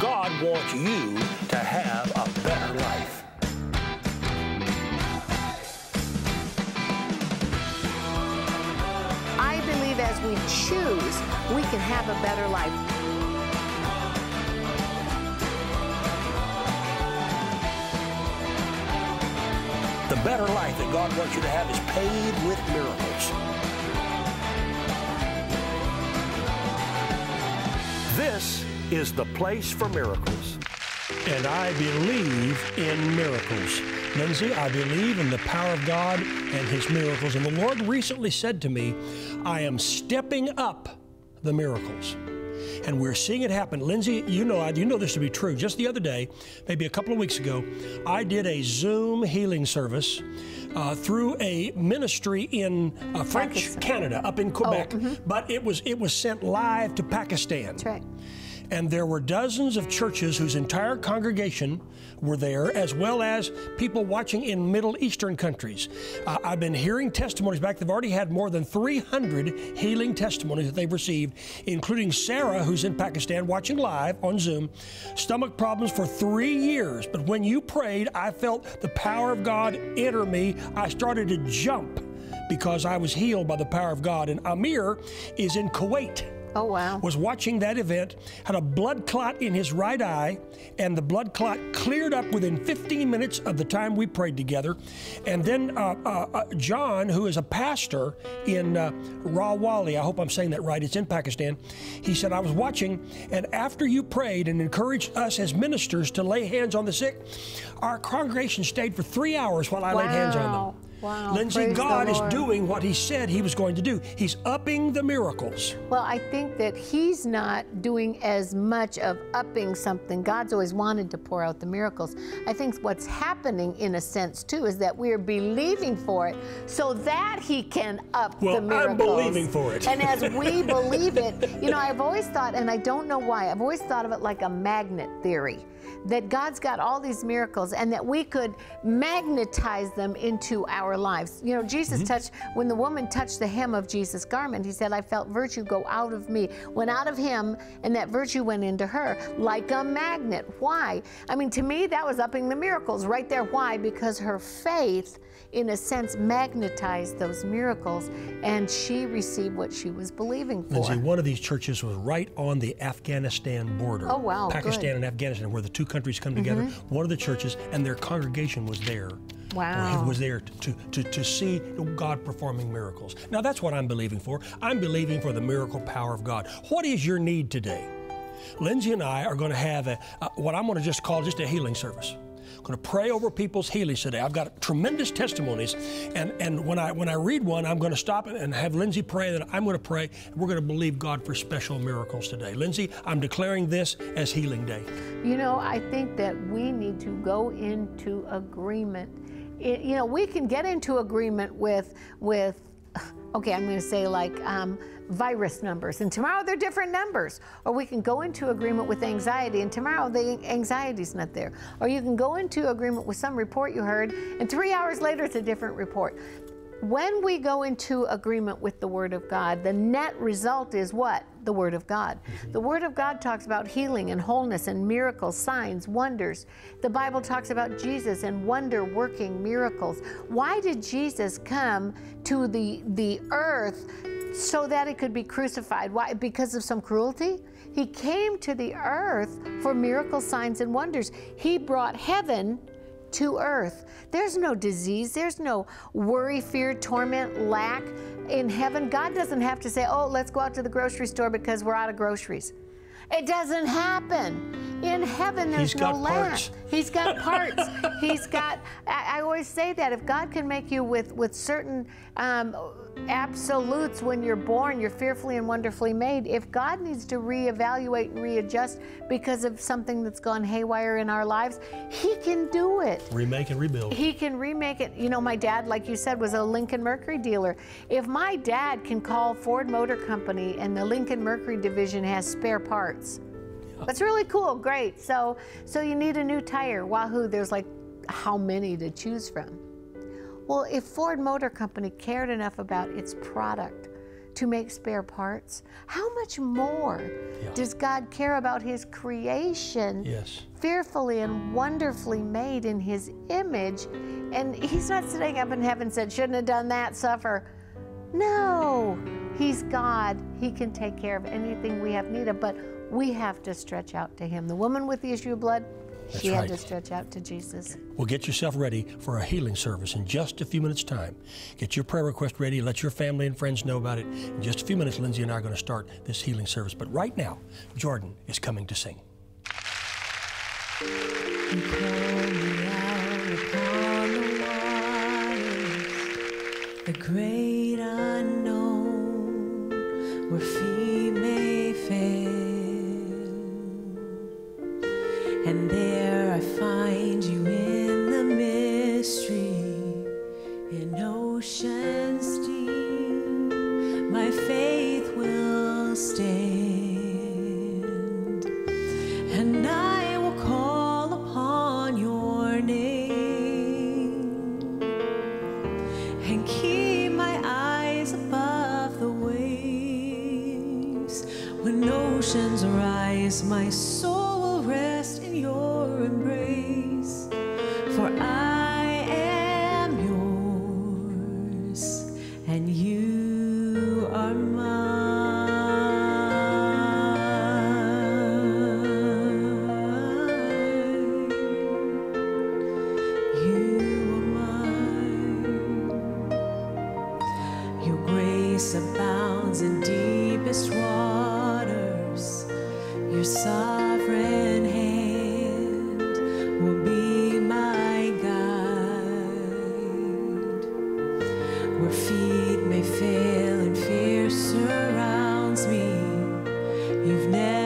God wants you to have a better life. I believe as we choose, we can have a better life. The better life that God wants you to have is paid with miracles. This is the place for miracles. And I believe in miracles. Lindsay, I believe in the power of God and His miracles. And the Lord recently said to me, I am stepping up the miracles. And we're seeing it happen. Lindsay, you know, you know this to be true. Just the other day, maybe a couple of weeks ago, I did a Zoom healing service uh, through a ministry in uh, French Pakistan. Canada, up in Quebec. mhm. But it was it was sent live to Pakistan. That's right. And there were dozens of churches whose entire congregation were there, as well as people watching in Middle Eastern countries. Uh, I've been hearing testimonies back. They've already had more than 300 healing testimonies that they've received, including Sarah, who's in Pakistan watching live on Zoom. Stomach problems for three years. But when you prayed, I felt the power of God enter me. I started to jump because I was healed by the power of God. And Amir is in Kuwait Oh, wow. was watching that event, had a blood clot in his right eye, and the blood clot cleared up within 15 minutes of the time we prayed together. And then uh, uh, uh, John, who is a pastor in uh, Rawali, I hope I'm saying that right, it's in Pakistan, he said, I was watching, and after you prayed and encouraged us as ministers to lay hands on the sick, our congregation stayed for three hours while I laid hands on them. Wow. Lindsay, God is doing what He said He was going to do. He's upping the miracles. Well, I think that he's not doing as much of upping something. God's always wanted to pour out the miracles. I think what's happening, in a sense, too, is that we're believing for it so that he can up Well, the I'm miracles. believing for it. And as we believe it, you know, I've always thought, and I don't know why, I've always thought of it like a magnet theory. That God's got all these miracles and that we could magnetize them into our lives. You know, Jesus touched, when the woman touched the hem of Jesus' garment, he said, I felt virtue go out of me, went out of him, and that virtue went into her like a magnet. Why? I mean, to me, that was upping the miracles right there. Why? Because her faith, in a sense, magnetized those miracles, and she received what she was believing for. Lindsay, one of these churches was right on the Afghanistan border. Oh, wow, Pakistan good. Mm-hmm. and Afghanistan, were the two countries come together. One of the churches, and their congregation was there. Wow. Was there to, to, to see God performing miracles. Now, that's what I'm believing for. I'm believing for the miracle power of God. What is your need today? Lindsay and I are going to have a, uh, what I'm going to just call just a healing service. Going to pray over people's healings today. I've got tremendous testimonies, and, and when I when I read one, I'm going to stop and have Lindsay pray. Then I'm going to pray, and we're going to believe God for special miracles today. Lindsay, I'm declaring this as Healing Day. You know, I think that we need to go into agreement. It- you know, we can get into agreement with with okay, I'm going to say like um, virus numbers, and tomorrow they're different numbers. Or we can go into agreement with anxiety, and tomorrow the anxiety's not there. Or you can go into agreement with some report you heard, and three hours later it's a different report. When we go into agreement with the Word of God, the net result is what? The Word of God. Mm-hmm. The Word of God talks about healing and wholeness and miracles, signs, wonders. The Bible talks about Jesus and wonder working miracles. Why did Jesus come to the, the earth so that he could be crucified? Why? Because of some cruelty? He came to the earth for miracle signs and wonders. He brought heaven to earth. There's no disease, there's no worry, fear, torment, lack in heaven. God doesn't have to say, oh, let's go out to the grocery store because we're out of groceries. It doesn't happen. In heaven, there's He's no got lack. parts. He's got parts. He's got, I, I always say that if God can make you with, with certain um, absolutes when you're born, you're fearfully and wonderfully made. If God needs to reevaluate and readjust because of something that's gone haywire in our lives, He can do it. Remake and rebuild. He can remake it. You know, my dad, like you said, was a Lincoln Mercury dealer. If my dad can call Ford Motor Company and the Lincoln Mercury division has spare parts, that's really cool. Great. So, so you need a new tire. Wahoo! There's like how many to choose from. Well, if Ford Motor Company cared enough about its product to make spare parts, how much more yeah. does God care about His creation? Yes. Fearfully and wonderfully made in His image. And He's not sitting up in heaven said, shouldn't have done that, suffer. No, He's God. He can take care of anything we have need of, but we have to stretch out to Him. The woman with the issue of blood, that's she right. had to stretch out to Jesus. Well, get yourself ready for a healing service in just a few minutes' time. Get your prayer request ready. Let your family and friends know about it. In just a few minutes, Lindsay and I are going to start this healing service. But right now, Jordan is coming to sing. the great unknown, rise, my soul you've never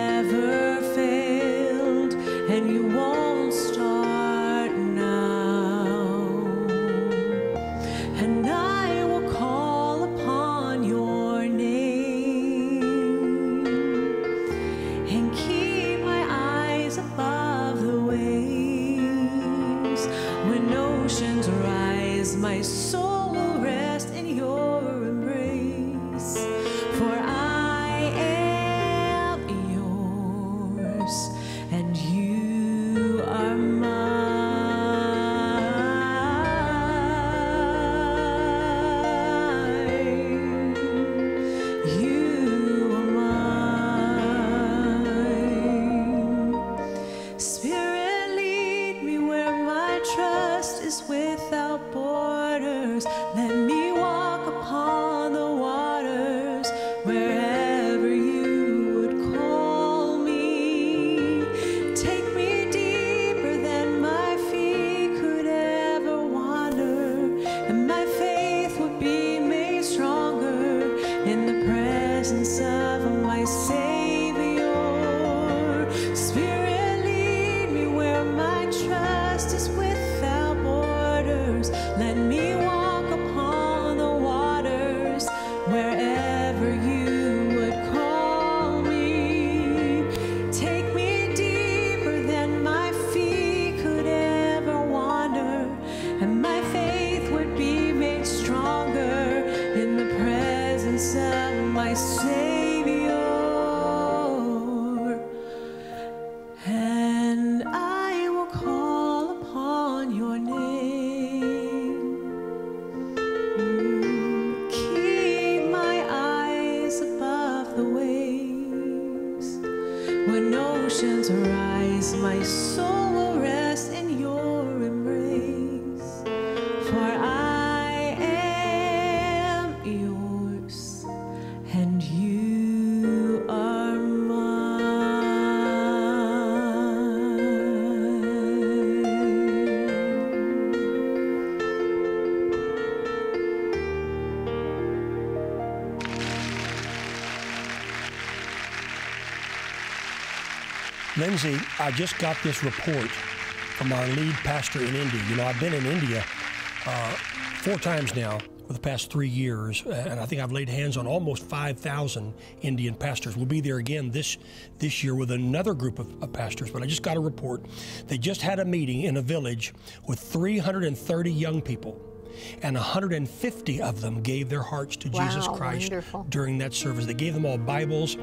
Lindsay, I just got this report from our lead pastor in India. You know, I've been in India uh, four times now for the past three years, and I think I've laid hands on almost 5,000 Indian pastors. We'll be there again this this year with another group of, of pastors. But I just got a report. They just had a meeting in a village with 330 young people. And 150 of them gave their hearts to Jesus Christ wonderful. during that service. They gave them all Bibles.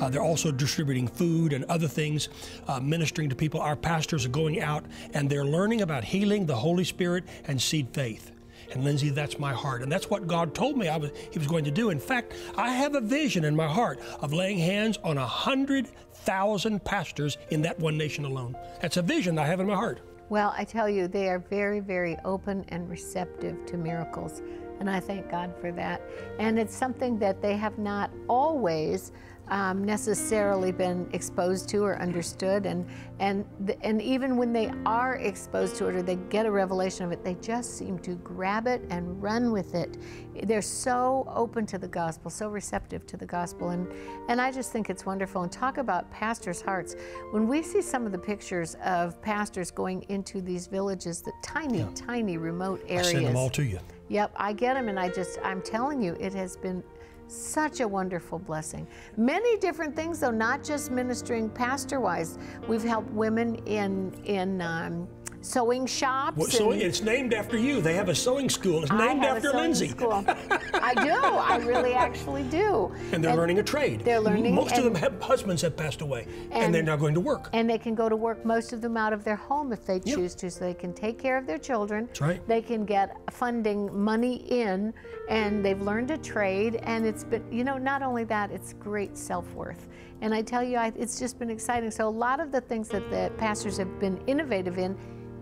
Uh, they're also distributing food and other things, uh, ministering to people. Our pastors are going out and they're learning about healing, the Holy Spirit, and seed faith. And Lindsay, that's my heart. And that's what God told me I was, He was going to do. In fact, I have a vision in my heart of laying hands on a hundred thousand pastors in that one nation alone. That's a vision I have in my heart. Well, I tell you, they are very, very open and receptive to miracles. And I thank God for that. And it's something that they have not always um, necessarily been exposed to or understood. And, and, th- and even when they are exposed to it or they get a revelation of it, they just seem to grab it and run with it. They're so open to the gospel, so receptive to the gospel. And, and I just think it's wonderful. And talk about pastors' hearts. When we see some of the pictures of pastors going into these villages, the tiny, tiny remote I areas. send them all to you. Yep, I get them, and I just, I'm telling you, it has been such a wonderful blessing. Many different things, though, not just ministering pastor wise. We've helped women in, in um, sewing shops. Well, so and- it's named after you. They have a sewing school. It's I named after sewing Lindsay. School. I do. I really actually do. And they're learning a trade. They're learning, Most of them have husbands have passed away, and, and- they're now going to work. And they can go to work, most of them out of their home if they choose to, so they can take care of their children. That's right. They can get funding money in, and they've learned a trade. And it's been, you know, not only that, it's great self worth. And I tell you, I, it's just been exciting. So a lot of the things that the pastors have been innovative in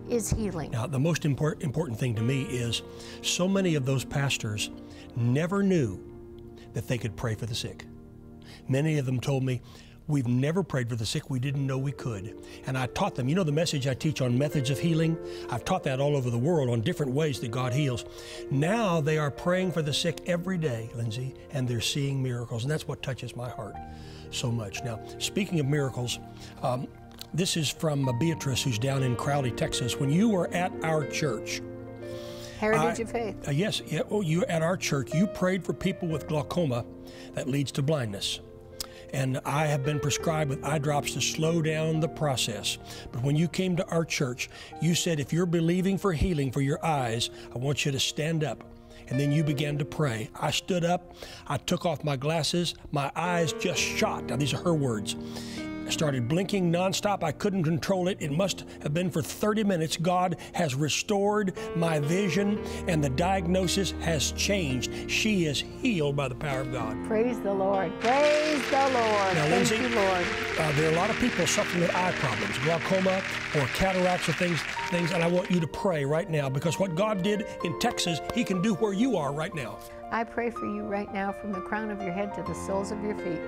is healing. Now, the most import, important thing to me is so many of those pastors never knew that they could pray for the sick. Many of them told me, We've never prayed for the sick. We didn't know we could. And I taught them, you know, the message I teach on methods of healing? I've taught that all over the world on different ways that God heals. Now they are praying for the sick every day, Lindsay, and they're seeing miracles. And that's what touches my heart so much. Now, speaking of miracles, um, this is from Beatrice, who's down in Crowley, Texas. When you were at our church, Heritage I- of Faith. uh, yes, yeah, oh, you at our church, you prayed for people with glaucoma that leads to blindness. And I have been prescribed with eye drops to slow down the process. But when you came to our church, you said, if you're believing for healing for your eyes, I want you to stand up. And then you began to pray. I stood up, I took off my glasses, my eyes just shot. Now, these are her words. I started blinking nonstop. I couldn't control it. It must have been for 30 minutes. God has restored my vision and the diagnosis has changed. She is healed by the power of God. Praise the Lord. Praise the Lord. Now, Thank Lindsay, you, Lord. uh, there are a lot of people suffering with eye problems, glaucoma or cataracts or things, things, and I want you to pray right now because what God did in Texas, He can do where you are right now. I pray for you right now from the crown of your head to the soles of your feet.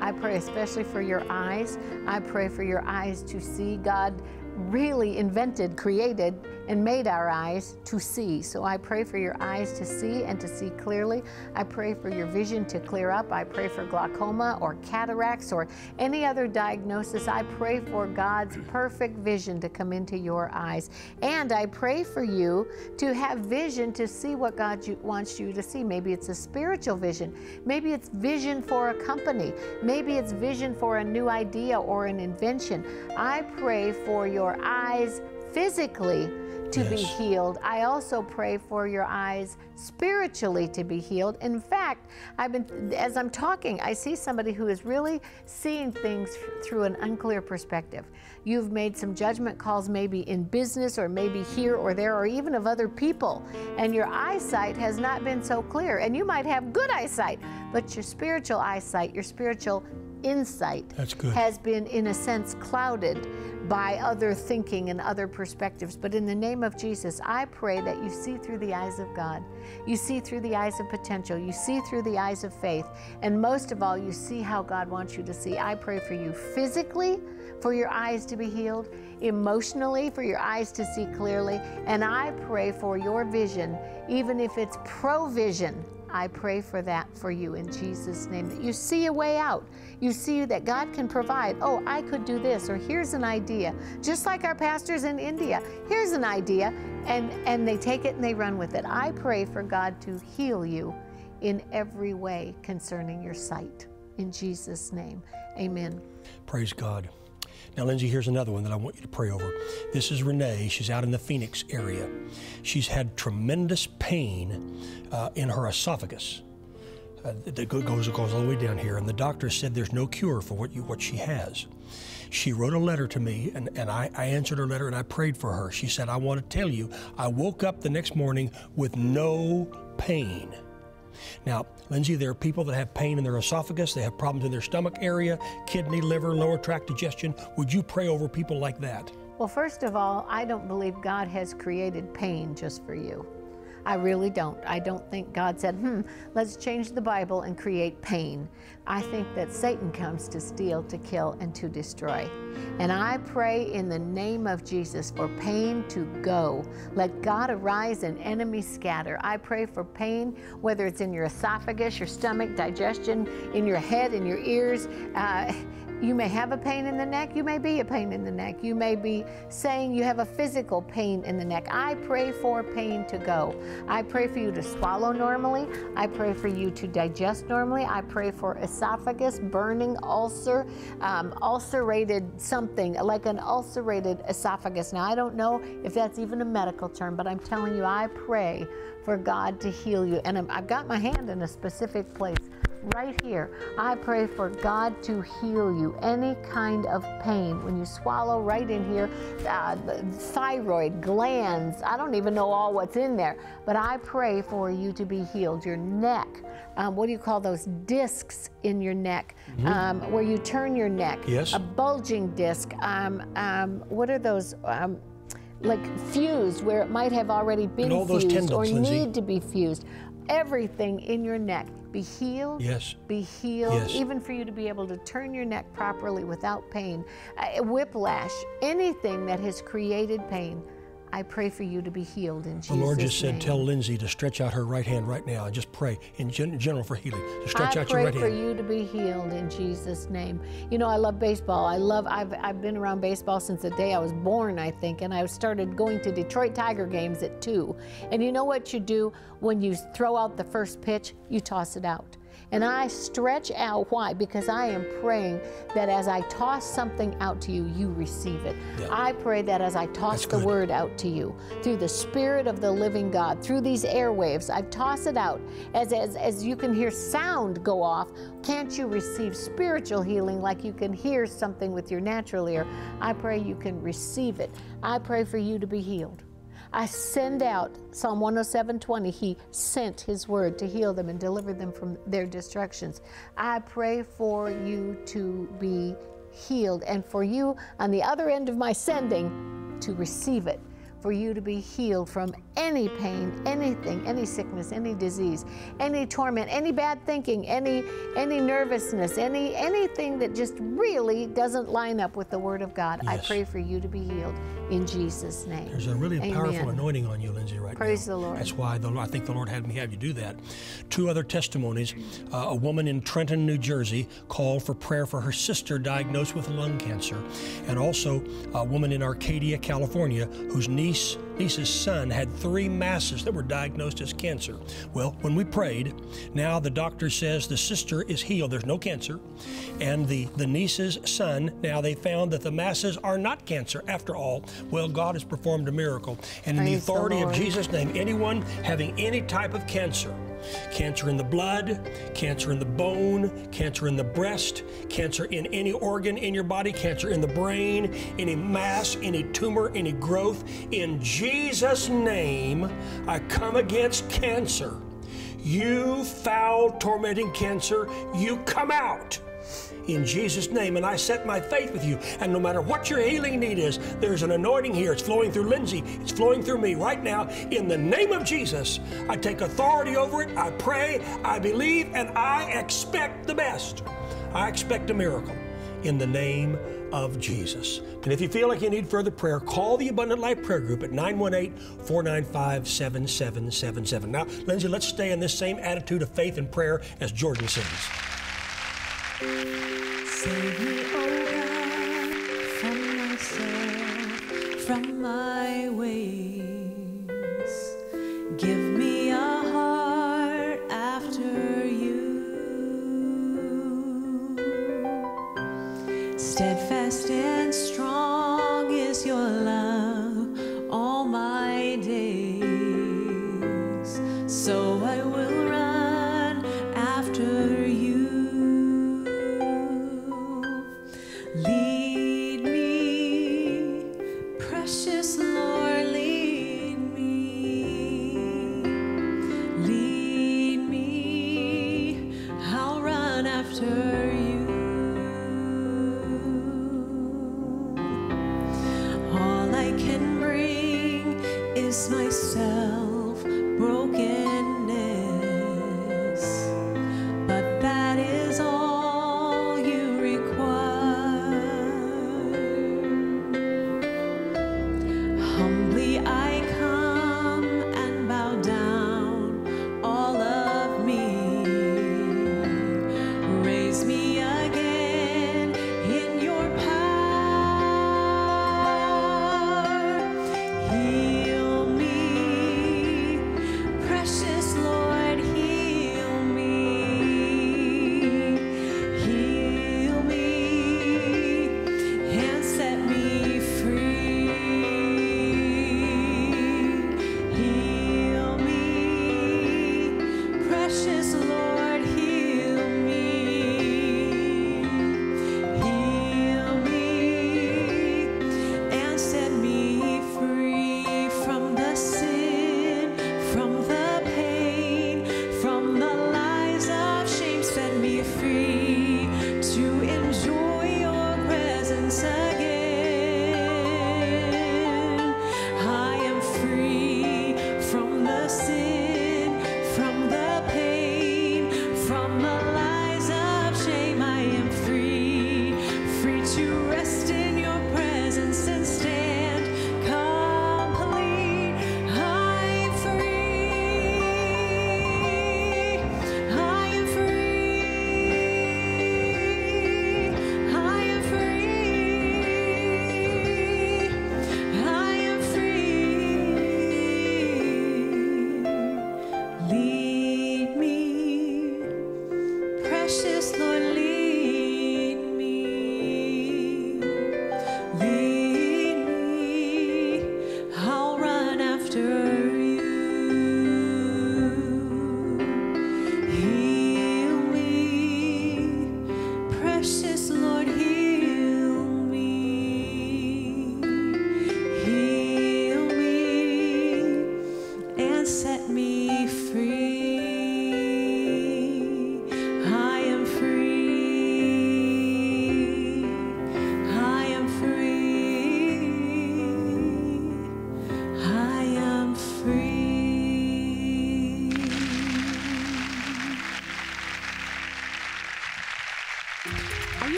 I pray especially for your eyes. I pray for your eyes to see. God really invented, created, and made our eyes to see. So I pray for your eyes to see and to see clearly. I pray for your vision to clear up. I pray for glaucoma or cataracts or any other diagnosis. I pray for God's perfect vision to come into your eyes. And I pray for you to have vision to see what God wants you to see. Maybe it's a spiritual vision. Maybe it's vision for a company. Maybe it's vision for a new idea or an invention. I pray for your eyes physically to be healed. I also pray for your eyes spiritually to be healed. In fact, I've been as I'm talking, I see somebody who is really seeing things through an unclear perspective. You've made some judgment calls maybe in business or maybe here or there or even of other people, and your eyesight has not been so clear. And you might have good eyesight, but your spiritual eyesight, your spiritual insight has been in a sense clouded by other thinking and other perspectives. But in the name of Jesus, I pray that you see through the eyes of God. You see through the eyes of potential. You see through the eyes of faith. And most of all, you see how God wants you to see. I pray for you physically, for your eyes to be healed, emotionally, for your eyes to see clearly. And I pray for your vision, even if it's provision. I pray for that for you in Jesus' name. That you see a way out. You see that God can provide. Oh, I could do this, or here's an idea. Just like our pastors in India. Here's an idea, and, and they take it and they run with it. I pray for God to heal you in every way concerning your sight. In Jesus' name. Amen. Praise God. Now, Lindsay, here's another one that I want you to pray over. This is Renee. She's out in the Phoenix area. She's had tremendous pain uh, in her esophagus. Uh, that goes, goes all the way down here, and the doctor said there's no cure for what, you, what she has. She wrote a letter to me, and, and I, I answered her letter and I prayed for her. She said, I want to tell you, I woke up the next morning with no pain. Now, Lindsay, there are people that have pain in their esophagus, they have problems in their stomach area, kidney, liver, lower tract digestion. Would you pray over people like that? Well, first of all, I don't believe God has created pain just for you. I really don't. I don't think God said, hmm, let's change the Bible and create pain. I think that Satan comes to steal, to kill, and to destroy. And I pray in the name of Jesus for pain to go. Let God arise and enemies scatter. I pray for pain, whether it's in your esophagus, your stomach, digestion, in your head, in your ears. Uh, you may have a pain in the neck. You may be a pain in the neck. You may be saying you have a physical pain in the neck. I pray for pain to go. I pray for you to swallow normally. I pray for you to digest normally. I pray for esophagus, burning, ulcer, um, ulcerated something, like an ulcerated esophagus. Now, I don't know if that's even a medical term, but I'm telling you, I pray for God to heal you. And i have got my hand in a specific place right here. I pray for God to heal you. Any kind of pain when you swallow right in here, uh, thyroid, glands, I don't even know all what's in there, but I pray for you to be healed. Your neck, um, what do you call those discs in your neck, mm-hmm. um, where you turn your neck? Yes. A bulging disc. Um, um what are those? Um, like fused, where it might have already been fused or Lindsay. need to be fused. Everything in your neck be healed. Yes. Be healed. Yes. Even for you to be able to turn your neck properly without pain. Uh, whiplash, anything that has created pain. I pray for you to be healed in Jesus' name. The Lord just said, name. tell Lindsay to stretch out her right hand right now and just pray in gen- general for healing. Just stretch I out your right hand. I pray for you to be healed in Jesus' name. You know, I love baseball. I love. I've I've been around baseball since the day I was born, I think, and I started going to Detroit Tiger games at two. And you know what you do when you throw out the first pitch? You toss it out. And I stretch out. Why? Because I am praying that as I toss something out to you, you receive it. Yeah. I pray that as I toss That's the good. word out to you through the Spirit of the living God, through these airwaves, I toss it out. As, as, as you can hear sound go off, can't you receive spiritual healing like you can hear something with your natural ear? I pray you can receive it. I pray for you to be healed. I send out Psalm 107:20. He sent his word to heal them and deliver them from their destructions. I pray for you to be healed and for you on the other end of my sending to receive it for you to be healed from any pain, anything, any sickness, any disease, any torment, any bad thinking, any any nervousness, any anything that just really doesn't line up with the word of God. I pray for you to be healed in Jesus name. There's a really Amen. powerful anointing on you, Lindsay, right Praise now. the Lord. That's why the, I think the Lord had me have you do that. Two other testimonies. Uh, a woman in Trenton, New Jersey, called for prayer for her sister diagnosed with lung cancer, and also a woman in Arcadia, California, whose niece niece's son had three masses that were diagnosed as cancer. Well, when we prayed, now the doctor says the sister is healed. There's no cancer, and the the niece's son. Now they found that the masses are not cancer after all. Well, God has performed a miracle, and in the Praise the authority of Jesus' name, anyone having any type of cancer, cancer in the blood, cancer in the bone, cancer in the breast, cancer in any organ in your body, cancer in the brain, any mass, any tumor, any growth, in Jesus' name, I come against cancer. You foul, tormenting cancer, you come out in Jesus' name. And I set my faith with you. And no matter what your healing need is, there's an anointing here. It's flowing through Lindsay, it's flowing through me right now. In the name of Jesus, I take authority over it. I pray, I believe, and I expect the best. I expect a miracle in the name of Jesus. And if you feel like you need further prayer, call the Abundant Life Prayer Group at 918 495 7777. Now, Lindsay, let's stay in this same attitude of faith and prayer as Jordan sings. Save me, oh God, from myself, from my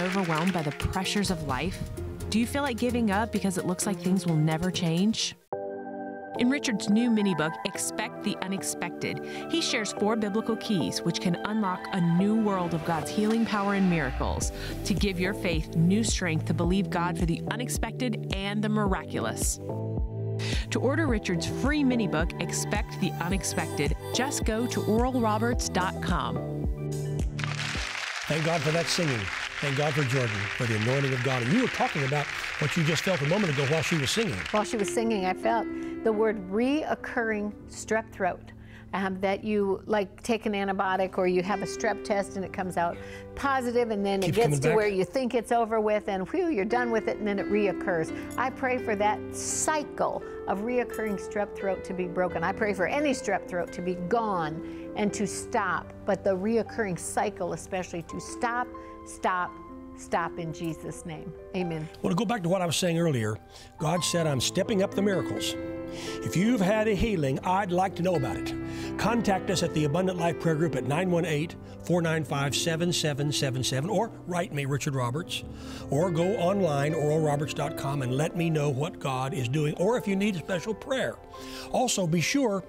overwhelmed by the pressures of life? Do you feel like giving up because it looks like things will never change? In Richard's new mini book, Expect the Unexpected, he shares four biblical keys which can unlock a new world of God's healing power and miracles to give your faith new strength to believe God for the unexpected and the miraculous. To order Richard's free mini book, Expect the Unexpected, just go to oralroberts.com. Thank God for that singing. Thank God for Jordan, for the anointing of God. And you were talking about what you just felt a moment ago while she was singing. While she was singing, I felt the word reoccurring strep throat. Um, that you like take an antibiotic or you have a strep test and it comes out positive and then Keeps it gets to back. where you think it's over with and whew, you're done with it and then it reoccurs. I pray for that cycle of reoccurring strep throat to be broken. I pray for any strep throat to be gone and to stop, but the reoccurring cycle especially to stop, stop, stop in Jesus' name. Amen. Well, to go back to what I was saying earlier, God said, I'm stepping up the miracles. If you've had a healing, I'd like to know about it. Contact us at the Abundant Life Prayer Group at 918 495 7777 or write me, Richard Roberts, or go online, oralroberts.com, and let me know what God is doing, or if you need a special prayer. Also, be sure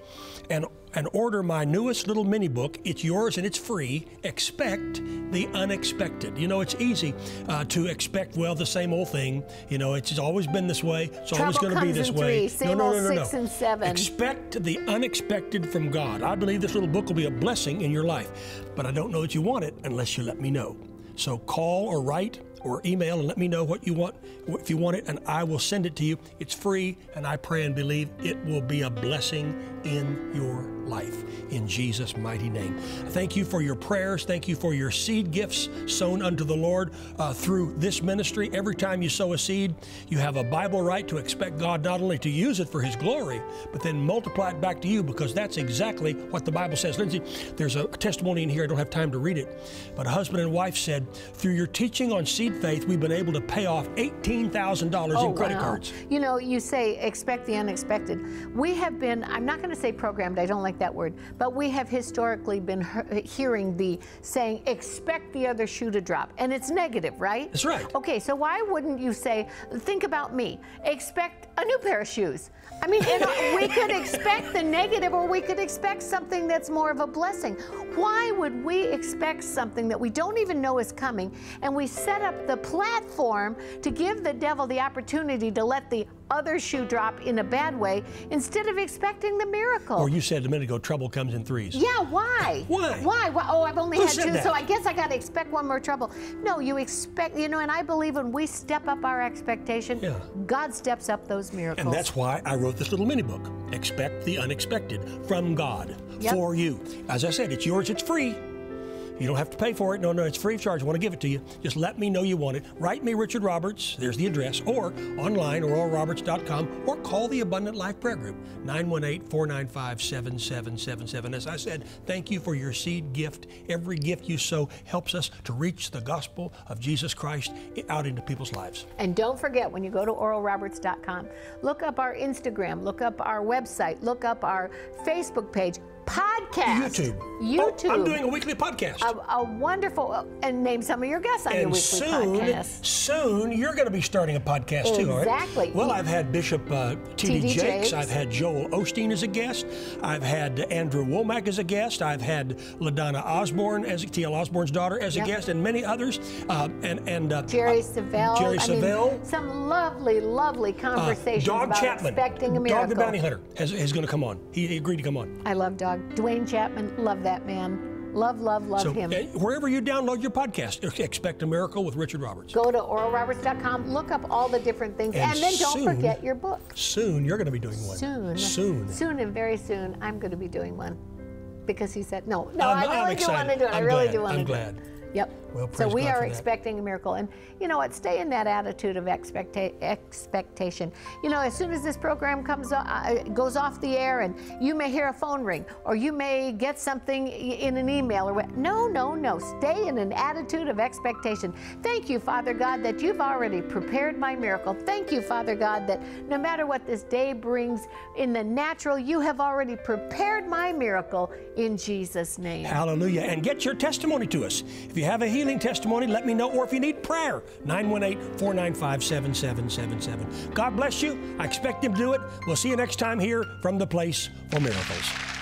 and and order my newest little mini book. It's yours and it's free. Expect the unexpected. You know, it's easy uh, to expect, well, the same old thing. You know, it's always been this way. It's always going to be this way. three, same old six and seven. Expect the unexpected from God. I believe this little book will be a blessing in your life, but I don't know that you want it unless you let me know. So call or write or email and let me know what you want, if you want it, and I will send it to you. It's free, and I pray and believe it will be a blessing in your life. In Jesus' mighty name. Thank you for your prayers. Thank you for your seed gifts sown unto the Lord uh, through this ministry. Every time you sow a seed, you have a Bible right to expect God not only to use it for His glory, but then multiply it back to you because that's exactly what the Bible says. Lindsay, there's a testimony in here. I don't have time to read it, but a husband and wife said, through your teaching on seed faith, we've been able to pay off $18,000 in credit wow. cards. You know, you say expect the unexpected. We have been, I'm not going to say programmed, I don't like that word, but we have historically been he- hearing the saying, expect the other shoe to drop. And it's negative, right? That's right. Okay, so why wouldn't you say, think about me, expect a new pair of shoes? I mean, you know, we could expect the negative or we could expect something that's more of a blessing. Why would we expect something that we don't even know is coming and we set up the platform to give the devil the opportunity to let the other shoe drop in a bad way instead of expecting the miracle? Or you said a minute ago, trouble comes in threes. Yeah, why? Why? Why? Why? Oh, I've only Who had two, that? so I guess I got to expect one more trouble. No, you expect, you know, and I believe when we step up our expectation, Yeah. God steps up those miracles. And that's why I wrote this little mini book, Expect the Unexpected from God Yep. for you. As I said, it's yours, it's free. You don't have to pay for it. No, no, it's free of charge. I want to give it to you. Just let me know you want it. Write me, Richard Roberts. There's the address. Or online, oralroberts.com, or call the Abundant Life Prayer Group, 918 495 7777. As I said, thank you for your seed gift. Every gift you sow helps us to reach the gospel of Jesus Christ out into people's lives. And don't forget, when you go to oralroberts.com, look up our Instagram, look up our website, look up our Facebook page, podcast. YouTube. YouTube. Oh, I'm doing a weekly podcast. a, a wonderful, and name some of your guests on your and weekly soon, podcast. soon you're going to be starting a podcast too, all right? Exactly. Well, I've had Bishop uh, T.D. Jakes. Jakes. I've had Joel Osteen as a guest. I've had Andrew Wommack as a guest. I've had LaDonna Osborne as T.L. Osborne's daughter as Yep. a guest, and many others. Uh, and and uh, Jerry uh, Savelle. Jerry I mean, some lovely, lovely uh, conversations Dog about Chapman. expecting a miracle. Dog the Bounty Hunter is, is going to come on. He, he agreed to come on. I love Dog. Duane Chapman, love that man. Love, love, love So him. uh, wherever you download your podcast, expect a miracle with Richard Roberts. Go to oralroberts.com, look up all the different things, and, And then don't forget your book. Soon you're going to be doing one. Soon. Soon. Soon and very soon, I'm going to be doing one. Because he said, no, no, I'm- I really do want to do it. I I'm really glad. do want to I'm do glad. it. Yep. Well, so we God are expecting a miracle. And you know what? Stay in that attitude of expecta- expectation. You know, as soon as this program comes uh, goes off the air and you may hear a phone ring or you may get something in an email or what. No, no, no. Stay in an attitude of expectation. Thank you, Father God, that you've already prepared my miracle. Thank you, Father God, that no matter what this day brings in the natural, you have already prepared my miracle in Jesus' name. Hallelujah. And get your testimony to us. If you have a healing testimony, let me know. Or if you need prayer, 918 495 7777. God bless you. I expect Him to do it. We'll see you next time here from the Place for Miracles.